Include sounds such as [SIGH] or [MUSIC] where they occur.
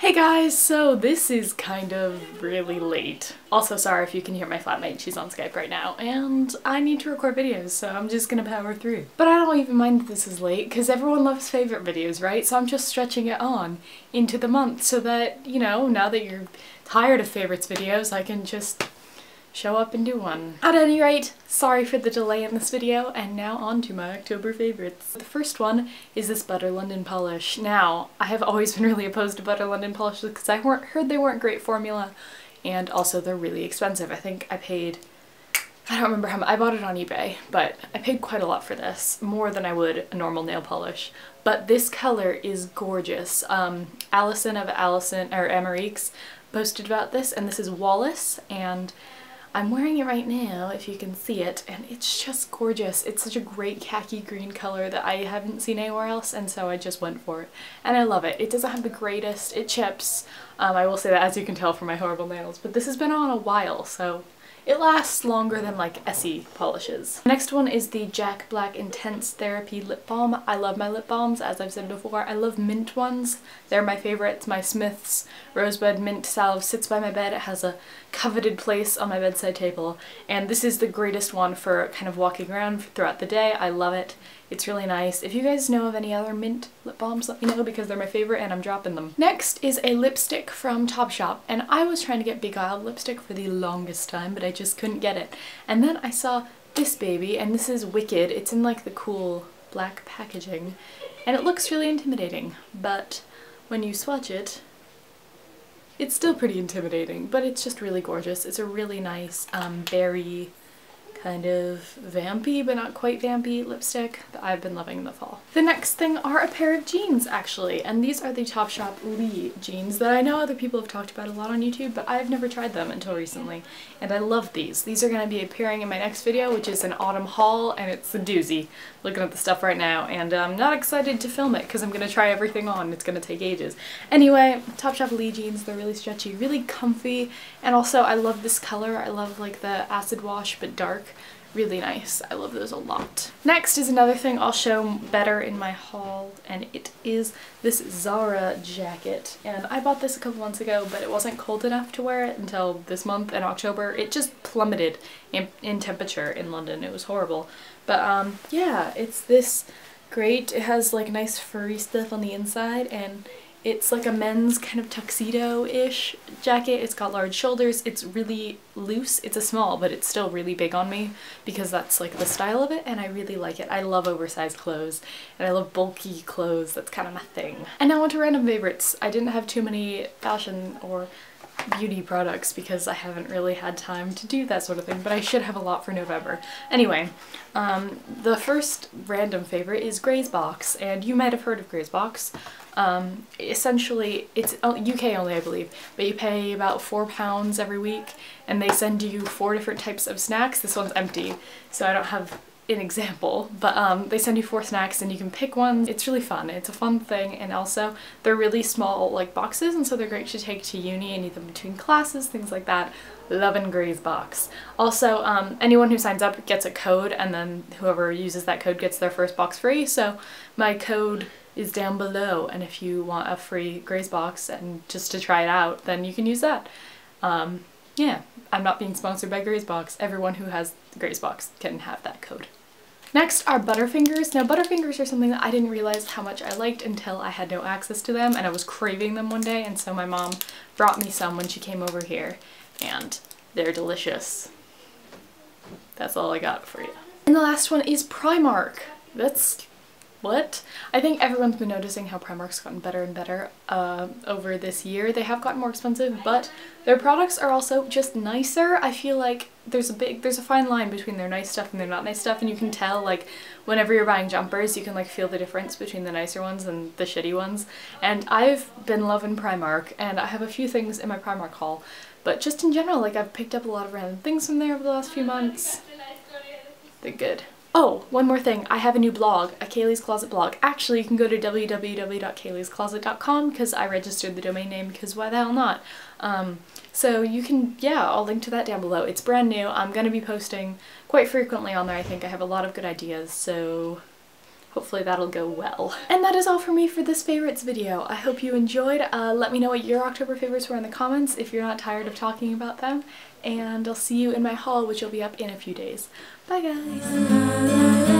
Hey guys, so this is kind of really late. Also sorry if you can hear my flatmate, she's on Skype right now, and I need to record videos, so I'm just gonna power through. But I don't even mind that this is late, because everyone loves favorite videos, right? So I'm just stretching it on into the month so that, you know, now that you're tired of favorites videos, I can just show up and do one. At any rate, sorry for the delay in this video, and now on to my October favorites. The first one is this Butter London Polish. Now, I have always [LAUGHS] been really opposed to Butter London Polish because I heard they weren't great formula, and also they're really expensive. I think I paid I don't remember how much, I bought it on eBay, but I paid quite a lot for this, more than I would a normal nail polish. But this color is gorgeous. Um, Allison of Allison, or Amarique's posted about this, and this is Wallis, and I'm wearing it right now if you can see it and it's just gorgeous. It's such a great khaki green color that I haven't seen anywhere else and so I just went for it. And I love it. It doesn't have the greatest, it chips. Um, I will say that as you can tell from my horrible nails, but this has been on a while so it lasts longer than like Essie polishes. Next one is the Jack Black Intense Therapy Lip Balm. I love my lip balms, as I've said before. I love mint ones. They're my favorites. My Smith's Rosebud Mint Salve sits by my bed. It has a coveted place on my bedside table. And this is the greatest one for kind of walking around throughout the day. I love it. It's really nice. If you guys know of any other mint lip balms, let me know because they're my favorite and I'm dropping them. Next is a lipstick from Topshop and I was trying to get Big Beguiled lipstick for the longest time but I just couldn't get it. And then I saw this baby and this is Wicked. It's in like the cool black packaging and it looks really intimidating but when you swatch it it's still pretty intimidating, but it's just really gorgeous. It's a really nice um, berry kind of vampy but not quite vampy lipstick that I've been loving in the fall. The next thing are a pair of jeans actually and these are the Topshop Leigh jeans that I know other people have talked about a lot on YouTube but I've never tried them until recently and I love these. These are going to be appearing in my next video which is an autumn haul and it's a doozy looking at the stuff right now and I'm not excited to film it because I'm going to try everything on. It's going to take ages. Anyway, Topshop Leigh jeans, they're really stretchy, really comfy and also I love this color. I love like the acid wash but dark really nice. I love those a lot. Next is another thing I'll show better in my haul and it is this Zara jacket and I bought this a couple months ago but it wasn't cold enough to wear it until this month in October. It just plummeted in, in temperature in London. It was horrible. But um yeah, it's this great. It has like nice furry stuff on the inside and it's like a men's kind of tuxedo-ish jacket. It's got large shoulders. It's really loose. It's a small, but it's still really big on me because that's like the style of it and I really like it. I love oversized clothes and I love bulky clothes. That's kind of my thing. And now onto random favorites. I didn't have too many fashion or beauty products because I haven't really had time to do that sort of thing, but I should have a lot for November. Anyway, um, the first random favorite is Graze Box, and you might have heard of Graze Box. Um, essentially, it's UK only, I believe, but you pay about four pounds every week, and they send you four different types of snacks. This one's empty, so I don't have an example, but um, they send you four snacks and you can pick one. It's really fun. It's a fun thing and also they're really small like boxes and so they're great to take to uni and eat them between classes, things like that. Love and Graze box. Also, um, anyone who signs up gets a code and then whoever uses that code gets their first box free. So my code is down below and if you want a free Graze box and just to try it out then you can use that. Um, yeah, I'm not being sponsored by Graze box. Everyone who has Graze box can have that code. Next are Butterfingers. Now Butterfingers are something that I didn't realize how much I liked until I had no access to them and I was craving them one day and so my mom brought me some when she came over here and they're delicious. That's all I got for you. And the last one is Primark. That's what? I think everyone's been noticing how Primark's gotten better and better uh, over this year. They have gotten more expensive, but their products are also just nicer. I feel like there's a big, there's a fine line between their nice stuff and their not nice stuff, and you can tell, like, whenever you're buying jumpers, you can, like, feel the difference between the nicer ones and the shitty ones. And I've been loving Primark, and I have a few things in my Primark haul, but just in general, like, I've picked up a lot of random things from there over the last few months. They're good. Oh, one more thing. I have a new blog, a Kayley's Closet blog. Actually, you can go to www.kayleyscloset.com because I registered the domain name because why the hell not? Um, so you can, yeah, I'll link to that down below. It's brand new. I'm going to be posting quite frequently on there, I think. I have a lot of good ideas, so hopefully that'll go well. And that is all for me for this favorites video. I hope you enjoyed. Uh, let me know what your October favorites were in the comments if you're not tired of talking about them. And I'll see you in my haul, which will be up in a few days. Bye guys!